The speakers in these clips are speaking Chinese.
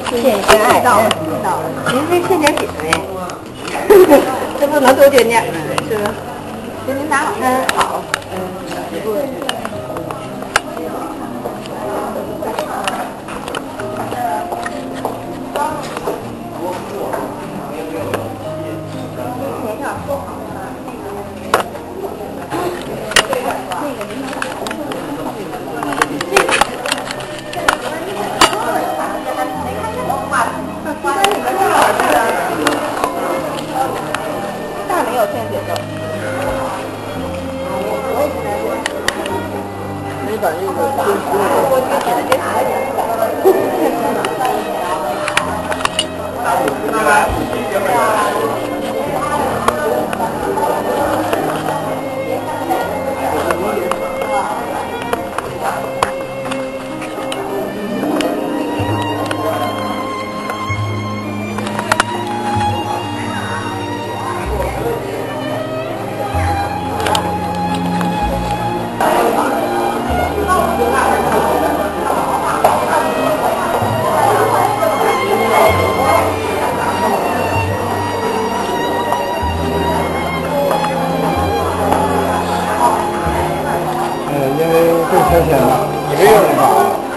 献献爱，到了嗯到了。您这献点饼呗，这不能多捐点吗？是吧？给您拿好。嗯，好。那没反应的，呃，这拆迁呢，你们有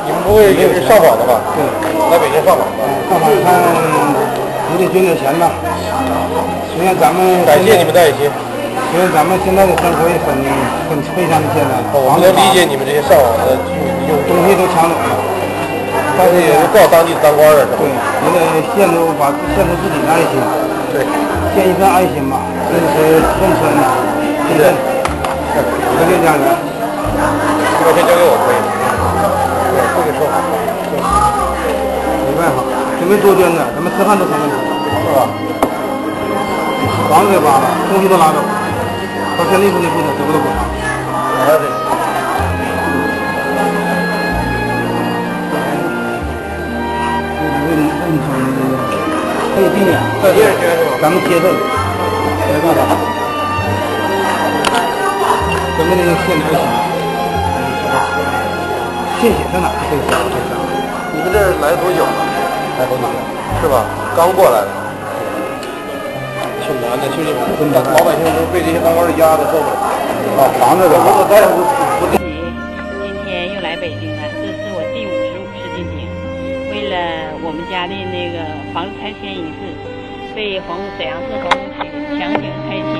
你们不会也是上访的吧？对，来北京上访的。上访看也得捐点钱呐。虽然咱们感谢你们的爱心，虽然咱们现在的生活也很很非常的艰难，我们能理解你们这些上访的有东西都抢走了，但是也也是告当地当官的是对，吧？也得献出把献出自己的爱心，对，献一份爱心吧，支持汶川地震，和这家人。这个先交给我可以。对，这个说好，没办法，准备多捐点，咱们吃饭都成问题，是吧？房子也扒了，东西都拉走，到现在一分钱不得不得补偿。哪儿的？问问可以避免？咱们接受，没办法，咱们那个现在献血在哪儿可以写这啥？你们这儿来多久了？来多久了？是吧？刚过来的。挺难的，就是真的老百姓都被这些当官的压的受不了。啊，房子的话，在乎不今天又来北京了，这是我第五十五次进京。为了我们家的那个房子拆迁仪式，被黄沈阳市黄浦区强行拆迁。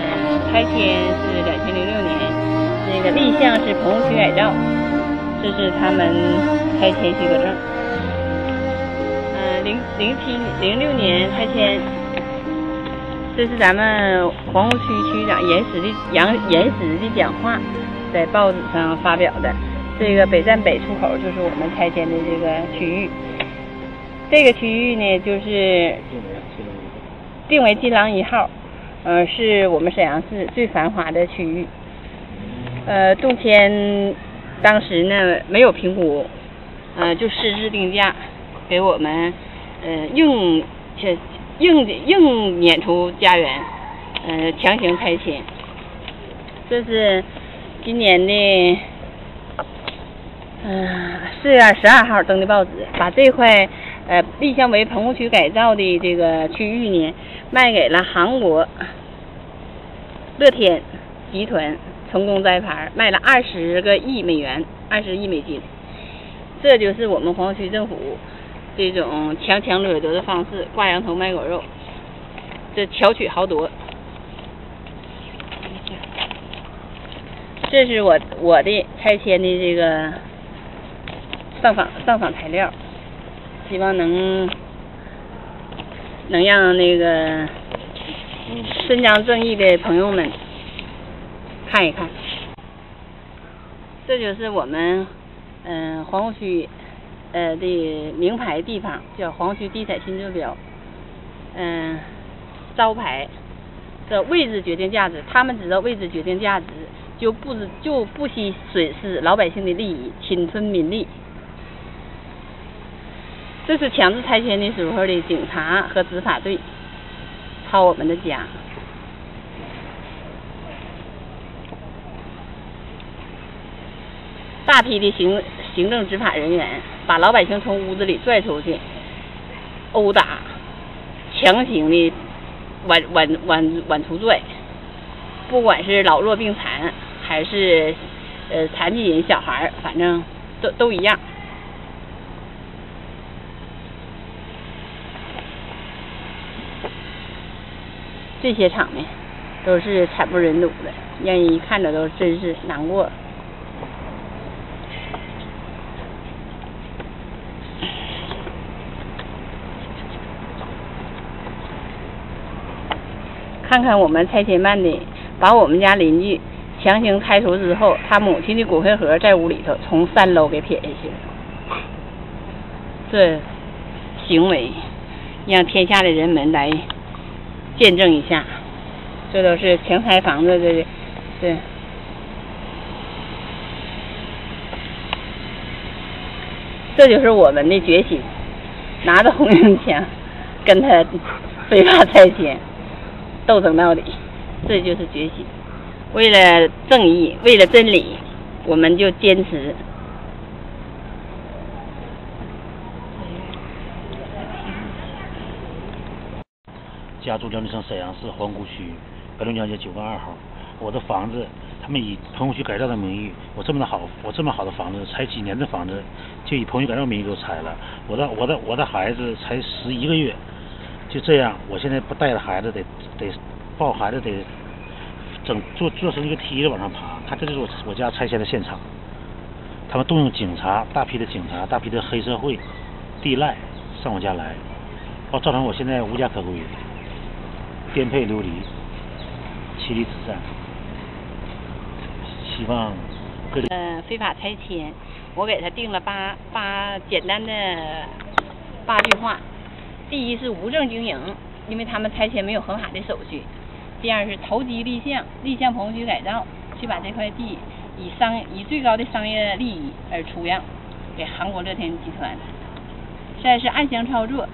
嗯、拆迁是两千零六年，那个立项是棚户区改造，这是他们拆迁许可证。嗯、零零七零六年拆迁。这是咱们黄湖区区长严石的杨严石的讲话，在报纸上发表的。这个北站北出口就是我们拆迁的这个区域。这个区域呢，就是定为金廊一号，呃，是我们沈阳市最繁华的区域。呃，动迁当时呢没有评估，呃，就私自定价，给我们呃硬硬硬撵出家园，呃，强行拆迁。这是今年的，嗯、四月十二号登的报纸，把这块呃立项为棚户区改造的这个区域呢，卖给了韩国乐天集团成功摘牌，卖了二十个亿美元，二十亿美金。这就是我们黄区政府这种强强掠夺的方式，挂羊头卖狗肉，这巧取豪夺。这是我我的拆迁的这个上访上访材料，希望能能让那个伸张正义的朋友们看一看。这就是我们嗯、呃黄区呃的名牌地方，叫黄区地产新坐标。嗯、招牌的位置决定价值，他们知道位置决定价值，就不知就不惜损失老百姓的利益，侵吞民利。这是强制拆迁的时候的警察和执法队抄我们的家。大批的行行政执法人员把老百姓从屋子里拽出去，殴打，强行的往往往往出拽，不管是老弱病残还是呃残疾人、小孩儿，反正都都一样。这些场面都是惨不忍睹的，让人一看着都真是难过。看看我们拆迁办的，把我们家邻居强行拆除之后，他母亲的骨灰盒在屋里头从三楼给撇下去了。这行为让天下的人们来见证一下，这都是强拆房子的，对。这就是我们的决心，拿着红缨枪跟他非法拆迁。斗争到底，这就是决心。为了正义，为了真理，我们就坚持。家住辽宁省沈阳市皇姑区白龙江街九杠二号。我的房子，他们以棚户区改造的名义，我这么的好，我这么好的房子，才几年的房子，就以棚户区改造名义给我拆了。我的我的我的孩子才十一个月。就这样，我现在不带着孩子，得得抱孩子，得整坐坐成一个梯子往上爬。他，这就是我我家拆迁的现场。他们动用警察，大批的警察，大批的黑社会、地赖上我家来，哦，造成我现在无家可归，颠沛流离，妻离子散。希望各。呃，非法拆迁，我给他定了八八简单的八句话。第一是无证经营，因为他们拆迁没有合法的手续；第二是投机立项，立项棚户区改造，去把这块地以商以最高的商业利益而出让给韩国乐天集团；再是暗箱操作，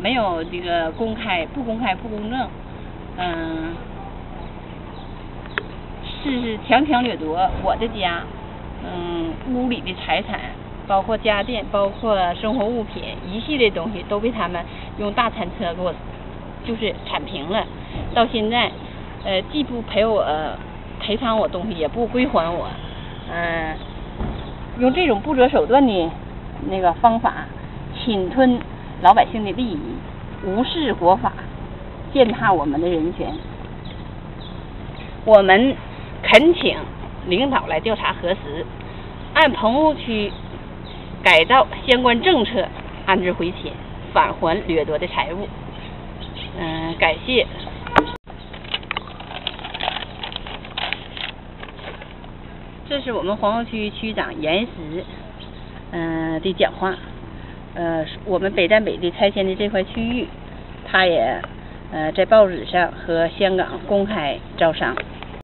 没有这个公开、不公开、不公正，嗯，四是强强掠夺我的家，嗯，屋里的财产。包括家电，包括生活物品，一系列东西都被他们用大铲车给我，就是铲平了。到现在，呃，既不赔我赔偿我东西，也不归还我，嗯，用这种不择手段的那个方法侵吞老百姓的利益，无视国法，践踏我们的人权。我们恳请领导来调查核实，按棚户区。改造相关政策，安置回迁，返还掠夺的财物。嗯，感谢。这是我们黄河区区长严石嗯的讲话。呃，我们北站北的拆迁的这块区域，他也呃在报纸上和香港公开招商。